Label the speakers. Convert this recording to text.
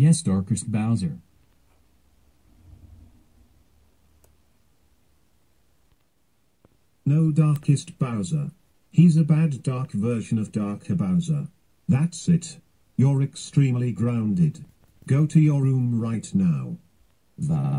Speaker 1: Yes, Darkest Bowser.
Speaker 2: No Darkest Bowser. He's a bad dark version of Darker Bowser. That's it. You're extremely grounded. Go to your room right now.
Speaker 1: Va.